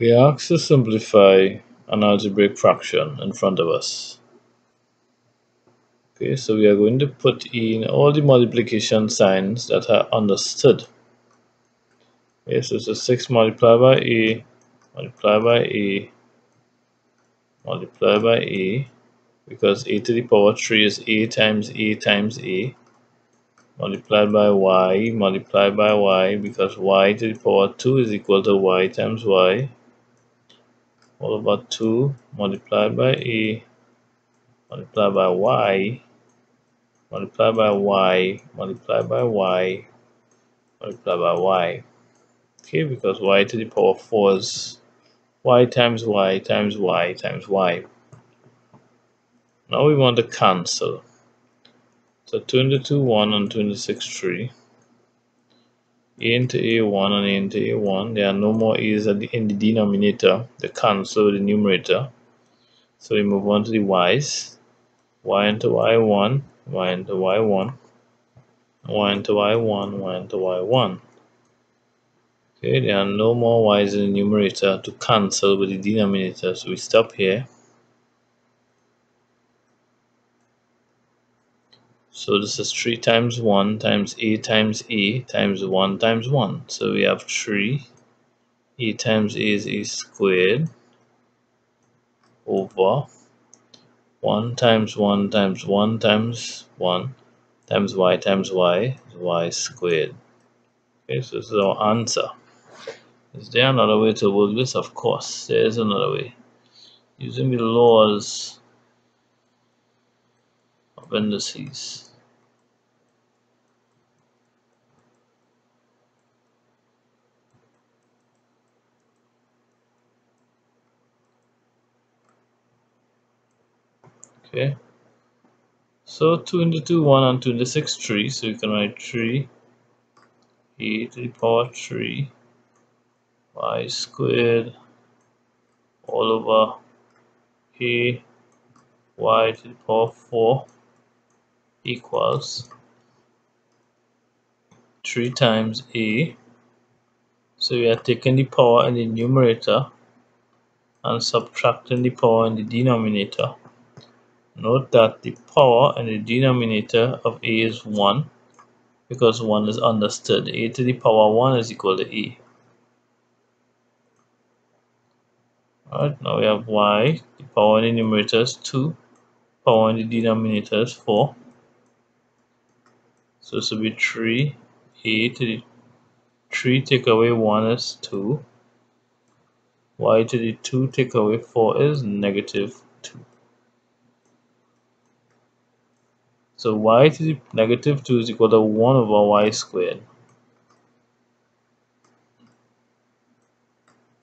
We are asked to simplify an algebraic fraction in front of us. Okay, so we are going to put in all the multiplication signs that are understood. Okay, so it's a 6 multiplied by a, multiplied by a, multiplied by a, because a to the power 3 is a times a times a, multiplied by y, multiplied by y, because y to the power 2 is equal to y times y, all over 2 multiplied by a multiplied by y. Multiplied by y. Multiplied by y. Multiplied by y. Okay because y to the power 4 is y times y times y times y. Now we want to cancel. So 2 into 2 1 and 2 into 6 3 a into a1 and into a1 there are no more a's in the denominator they cancel the numerator. So we move on to the y's. Y into y1 y into y1 y into y1 y into y1 okay there are no more y's in the numerator to cancel with the denominator so we stop here So this is 3 times 1 times a times a times 1 times 1. So we have 3. a times a is a squared over 1 times 1 times 1 times 1 times y times y is y squared. Okay, so this is our answer. Is there another way to work this? Of course, there is another way. Using the laws of indices. Okay. So 2 into 2 1 and 2 into 6 3 so you can write 3 e to the power 3 y squared all over a. Y to the power 4 equals 3 times a. So we are taking the power in the numerator and subtracting the power in the denominator Note that the power in the denominator of a is 1 because 1 is understood. a to the power 1 is equal to a. Alright, now we have y, the power in the numerator is 2, power in the denominator is 4. So this will be 3, a to the 3 take away 1 is 2, y to the 2 take away 4 is negative 2. So y to the negative 2 is equal to 1 over y squared.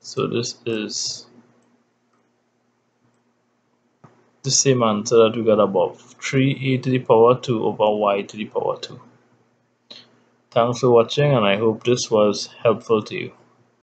So this is the same answer that we got above 3e to the power 2 over y to the power 2. Thanks for watching and I hope this was helpful to you.